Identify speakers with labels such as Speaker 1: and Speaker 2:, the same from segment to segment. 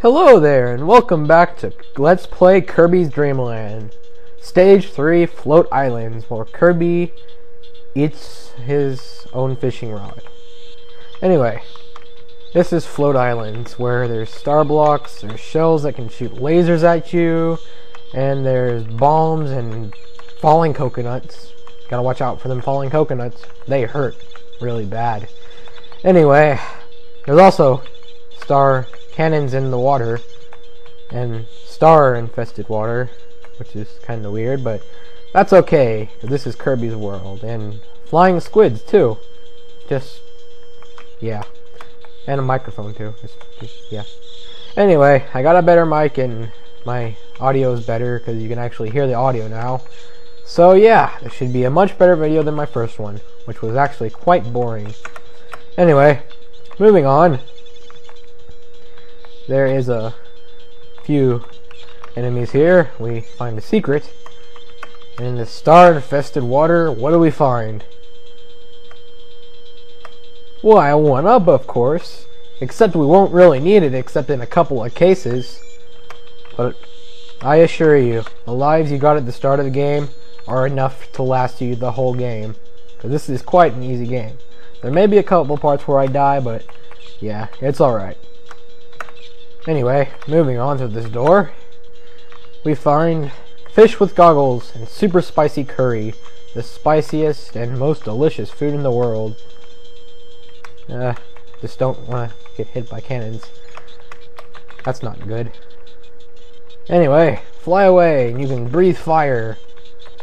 Speaker 1: Hello there, and welcome back to Let's Play Kirby's Dream Land. Stage 3 Float Islands, where Kirby eats his own fishing rod. Anyway, this is Float Islands, where there's star blocks, there's shells that can shoot lasers at you, and there's bombs and falling coconuts. Gotta watch out for them falling coconuts. They hurt really bad. Anyway, there's also star cannons in the water and star infested water, which is kind of weird, but that's okay. This is Kirby's world and flying squids too. Just yeah, and a microphone too. Just, just yeah. Anyway, I got a better mic and my audio is better because you can actually hear the audio now. So yeah, this should be a much better video than my first one, which was actually quite boring. Anyway, moving on. There is a few enemies here. We find a secret. And in the star-infested water, what do we find? Why, one up, of course. Except we won't really need it except in a couple of cases. But I assure you, the lives you got at the start of the game are enough to last you the whole game. Because this is quite an easy game. There may be a couple parts where I die, but yeah, it's alright. Anyway, moving on to this door, we find fish with goggles and super spicy curry, the spiciest and most delicious food in the world. Uh, just don't want to get hit by cannons. That's not good. Anyway, fly away and you can breathe fire.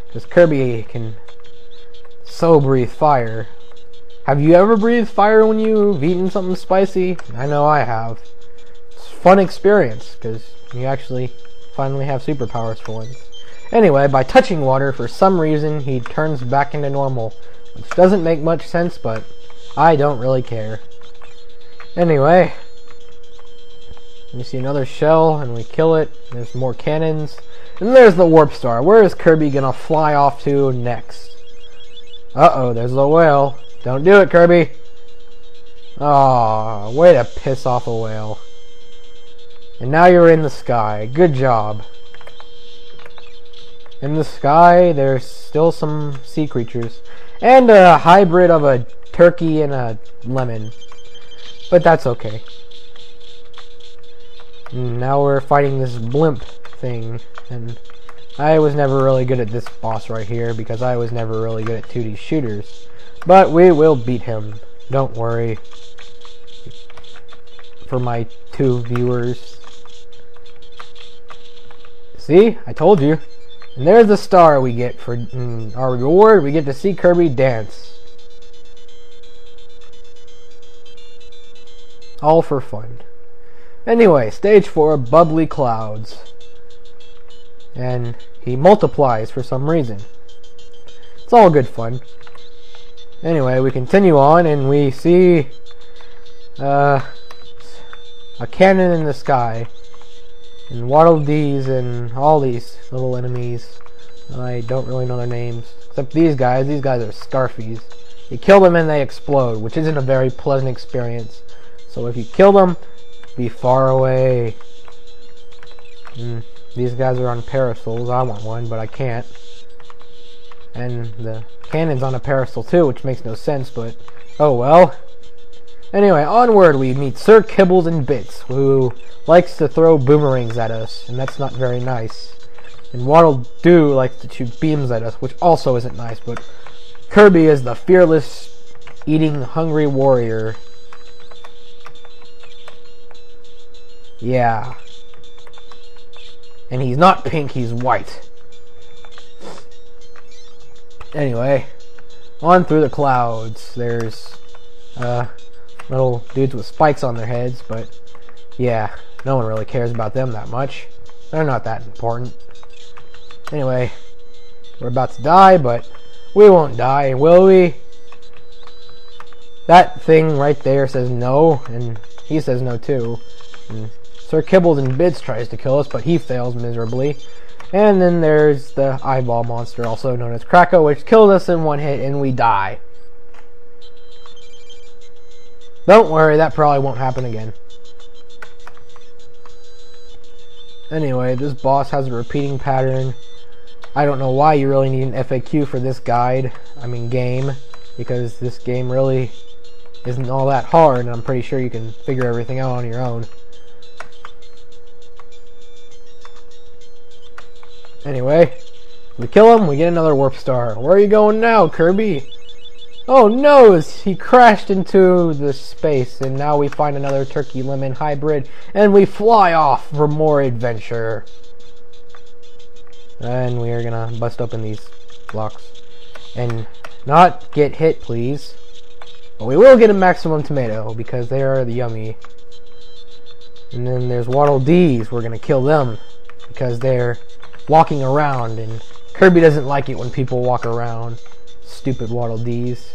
Speaker 1: Because Kirby can so breathe fire. Have you ever breathed fire when you've eaten something spicy? I know I have. Fun experience because you actually finally have superpowers for once. Anyway, by touching water, for some reason, he turns back into normal. Which doesn't make much sense, but I don't really care. Anyway, we see another shell, and we kill it. There's more cannons. And there's the warp star. Where is Kirby gonna fly off to next? Uh-oh, there's the whale. Don't do it, Kirby. Aw, oh, way to piss off a whale. And now you're in the sky. Good job. In the sky, there's still some sea creatures. And a hybrid of a turkey and a lemon. But that's okay. Now we're fighting this blimp thing. And I was never really good at this boss right here because I was never really good at 2D shooters. But we will beat him. Don't worry. For my two viewers. See? I told you. And there's the star we get for mm, our reward. We get to see Kirby dance. All for fun. Anyway, stage 4, Bubbly Clouds and he multiplies for some reason. It's all good fun. Anyway, we continue on and we see uh, a cannon in the sky and Waddle Dees and all these little enemies. I don't really know their names. Except these guys. These guys are Scarfies. You kill them and they explode, which isn't a very pleasant experience. So if you kill them, be far away. Mm. These guys are on parasols. I want one, but I can't. And the cannon's on a parasol too, which makes no sense, but oh well. Anyway, onward we meet Sir Kibbles and Bits, who likes to throw boomerangs at us, and that's not very nice. And Waddle Doo likes to shoot beams at us, which also isn't nice, but Kirby is the fearless, eating, hungry warrior. Yeah. And he's not pink, he's white. Anyway, on through the clouds. There's uh, little dudes with spikes on their heads, but yeah, no one really cares about them that much. They're not that important. Anyway, we're about to die, but we won't die, will we? That thing right there says no, and he says no too. And Sir Kibbles and Bits tries to kill us, but he fails miserably. And then there's the eyeball monster, also known as Kracko, which killed us in one hit and we die. Don't worry, that probably won't happen again. Anyway, this boss has a repeating pattern. I don't know why you really need an FAQ for this guide, I mean game, because this game really isn't all that hard, and I'm pretty sure you can figure everything out on your own. Anyway, we kill him, we get another warp star. Where are you going now, Kirby? Oh no, he crashed into the space, and now we find another turkey lemon hybrid, and we fly off for more adventure. And we are gonna bust open these blocks. And not get hit, please. But we will get a maximum tomato, because they are the yummy. And then there's Waddle Dees, we're gonna kill them, because they're walking around, and Kirby doesn't like it when people walk around. Stupid Waddle Dees.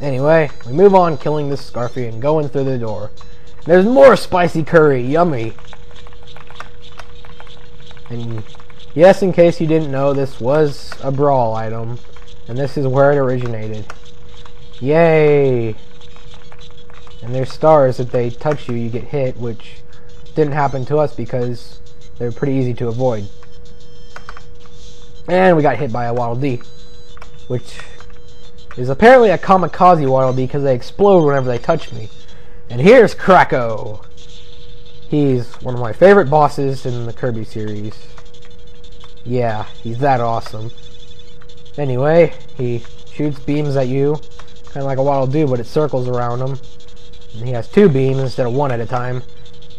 Speaker 1: Anyway, we move on killing this Scarfy and going through the door. There's more spicy curry, yummy. And yes, in case you didn't know, this was a brawl item. And this is where it originated. Yay! And there's stars, if they touch you, you get hit, which didn't happen to us because they're pretty easy to avoid. And we got hit by a Waddle Dee, which is apparently a kamikaze Waddle because they explode whenever they touch me. And here's Kracko. He's one of my favorite bosses in the Kirby series. Yeah, he's that awesome. Anyway, he shoots beams at you, kind of like a Waddle Dee, but it circles around him. And he has two beams instead of one at a time.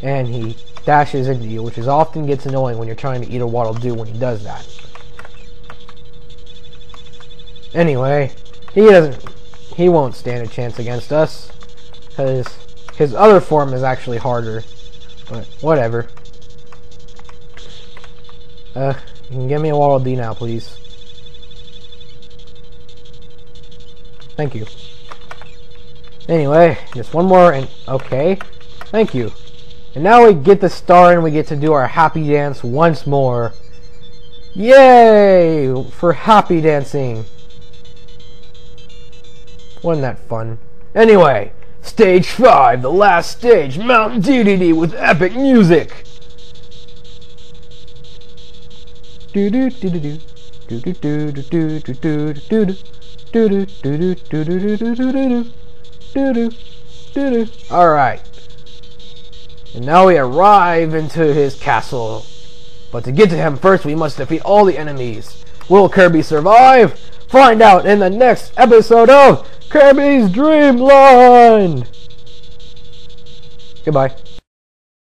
Speaker 1: And he dashes into you, which is often gets annoying when you're trying to eat a Waddle Dee when he does that. Anyway, he doesn't, he won't stand a chance against us, because his other form is actually harder, but whatever. Uh, you can give me a Waddle Dee now, please. Thank you. Anyway, just one more and okay. Thank you. And now we get the star and we get to do our happy dance once more. Yay! For happy dancing. Wasn't that fun? Anyway, stage 5, the last stage, Mount Dedede with epic music. Do do do do do. Do do do do do do do do do. Do do do do do do do do do do. Do. Alright. And now we arrive into his castle. But to get to him first, we must defeat all the enemies. Will Kirby survive? Find out in the next episode of Krabby's Dreamland! Goodbye.